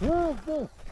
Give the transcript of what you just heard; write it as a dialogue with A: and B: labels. A: Where is this?